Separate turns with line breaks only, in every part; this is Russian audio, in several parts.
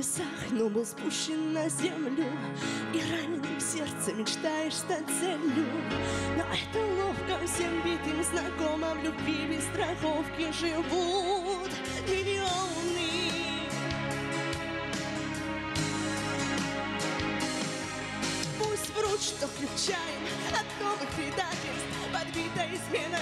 небесах, но был спущен на землю. И раненым сердце мечтаешь стать целью. Но это ловко всем битым знакомо В любви без страховки живут миллионы. Пусть врут, что включаем от новых предательств. Подбита измена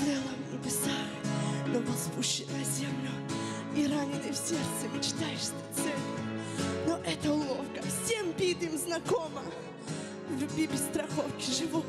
Плыла в небесах, но был спущен на землю И раненый в сердце мечтаешь стать целью. Но это уловка, всем битым знакома В любви без страховки живут